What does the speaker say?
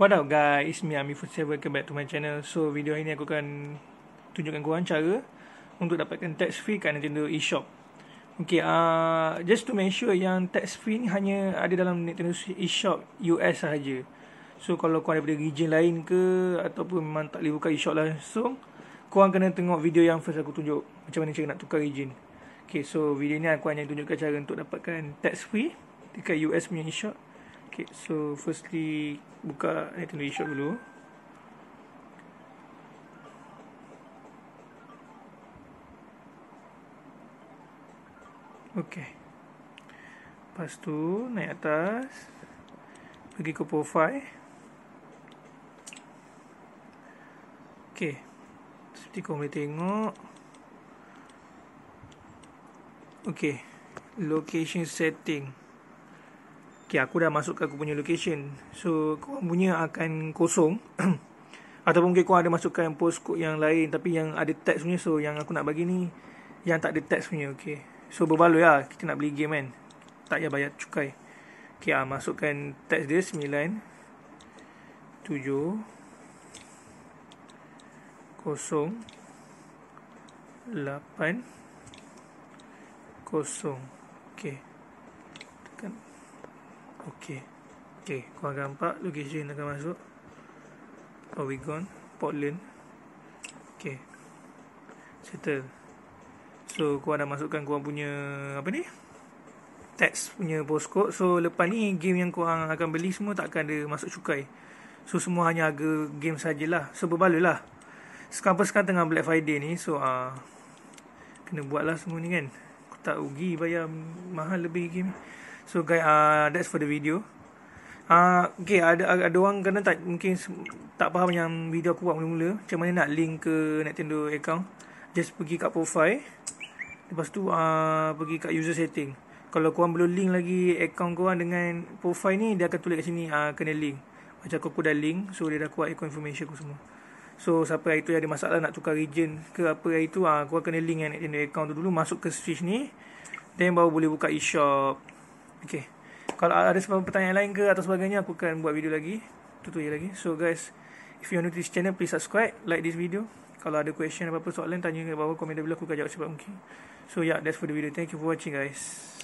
What up guys, me Ami47 welcome back to my channel. So video ini aku akan tunjukkan korang cara Untuk dapatkan tax free kat Nintendo eShop. Okay, uh, just to make sure yang tax free ni hanya ada dalam Nintendo eShop US sahaja. So kalau korang daripada region lain ke Ataupun memang tak boleh buka eShop langsung Korang kena tengok video yang first aku tunjuk. Macam mana cara nak tukar region. Okay, so video ni aku hanya tunjukkan cara untuk dapatkan tax free Dekat US punya eShop Okay, so firstly buka Nintendo eShop dulu. Okay. Lepas tu naik atas. Pergi ke profile. Okay. Seperti kau boleh tengok. Okay. Location setting. Okay, aku dah masukkan aku punya location. So, kau punya akan kosong. Ataupun mungkin kau ada masukkan postcode yang lain tapi yang ada text punya. So, yang aku nak bagi ni yang tak ada text punya. Okay. So, berbaloi lah. Kita nak beli game kan. Tak payah bayar cukai. Okay, ah, masukkan text dia 9 7 kosong 8 kosong. Okay. Okey. Okey, kau akan nampak location akan masuk. Polygon, Portland. Okey. Settle. So, kau dah masukkan kau punya apa ni? Text punya postcode. So, lepas ni game yang kau akan beli semua tak akan ada masuk cukai. So, semua hanya harga game sajalah. So, berbaloi lah. Sekarang sekarang tengah Black Friday ni. So, uh, kena buat lah semua ni kan. Aku tak rugi bayar mahal lebih game. So guys, uh, that's for the video. Uh, okay, ada ada orang kena tak mungkin tak faham yang video aku buat mula-mula. Macam mana nak link ke Nintendo account. Just pergi kat profile. Lepas tu uh, pergi kat user setting. Kalau korang belum link lagi account korang dengan profile ni, dia akan tulis kat sini uh, kena link. Macam aku dah link, so dia dah kuat account information aku semua. So siapa hari tu ada masalah nak tukar region ke apa hari tu, uh, korang kena link dengan Nintendo account tu dulu, masuk ke switch ni. Then baru boleh buka eShop. Okay. Kalau ada sebab pertanyaan lain ke atau sebagainya, aku akan buat video lagi. Itu tu je lagi. So guys, if you new to this channel, please subscribe, like this video. Kalau ada question apa-apa soalan, tanya ke bawah komen dia bila aku akan jawab cepat mungkin. So yeah, that's for the video. Thank you for watching guys.